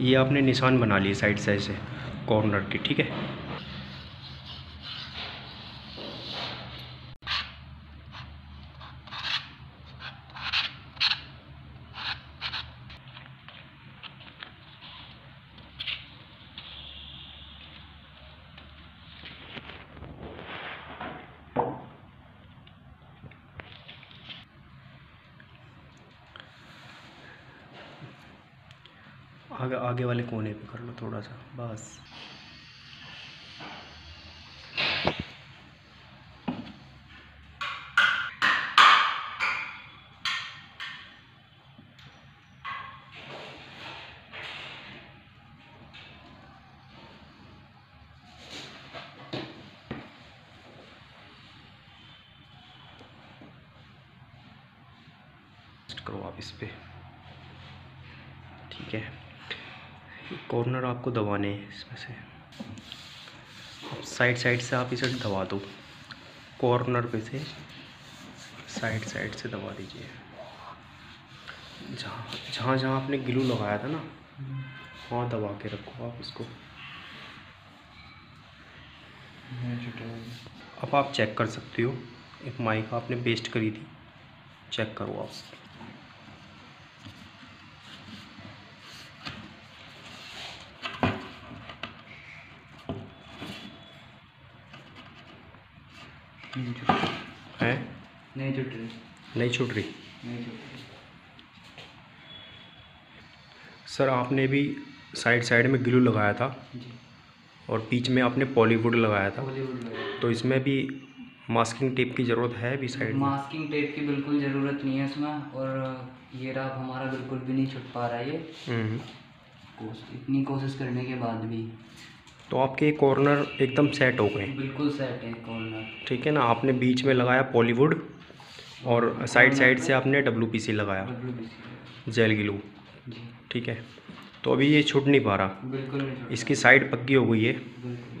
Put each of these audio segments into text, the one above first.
ये आपने निशान बना लिए साइड से कॉर्नर की ठीक है? आगे आगे वाले कोने पे कर लो थोड़ा सा, बस। करो आप इस पे। ठीक है। कॉर्नर आपको दबाने हैं इसमें से। साइड साइड से आप इसे दबा दो। कॉर्नर पे से साइड साइड से दबा दीजिए। जहाँ जहाँ जहाँ आपने ग्लू लगाया था ना, वहाँ दबा के रखो आप इसको। अब आप चेक कर सकते हो, एक माइक आपने पेस्ट करी थी। चेक करो आप। है? नहीं छुट रही। नहीं छूट रही। नहीं छुट रही। सर आपने भी साइड साइड में ग्लू लगाया था जी। और बीच में आपने पॉलीवुड लगाया था। बॉलीवुड लगा तो इसमें भी मास्किंग टेप की ज़रूरत है भी साइड मास्किंग टेप की बिल्कुल ज़रूरत नहीं है इसमें और ये रहा हमारा बिल्कुल भी नहीं छुट पा रहा है ये। हम्म। इतनी कोशिश करने के बाद भी। तो आपके कॉर्नर एकदम सेट हो गए। बिल्कुल सेट है कॉर्नर ठीक है ना? आपने बीच में लगाया पॉलीवुड और साइड साइड से आपने डब्ल्यू पी सी लगाया। Gel glue. ठीक है? तो अभी ये छूट नहीं पा रहा। बिल्कुल नहीं इसकी साइड पक्की हो गई है।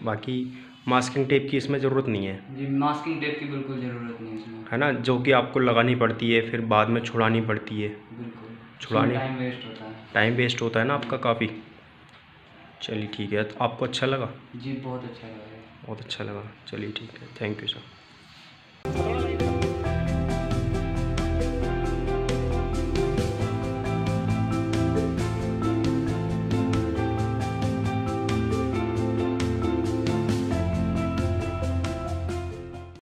बाकी मास्किंग टेप की इसमें ज़रूरत नहीं है। जी मास्किंग टेप की बिल्कुल ज़रूरत नहीं है इसमें। है ना? जो कि आपको लगानी पड़ती है फिर बाद में छुड़ानी पड़ती है। बिल्कुल। छुड़ाने- टाइम वेस्ट होता है। टाइम वेस्ट होता है ना आपका काफ़ी। चलिए ठीक है तो आपको अच्छा लगा? जी बहुत अच्छा लगा। बहुत अच्छा लगा। चलिए ठीक है थैंक यू सर